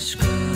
screw